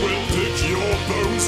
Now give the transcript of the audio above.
will pick your bones.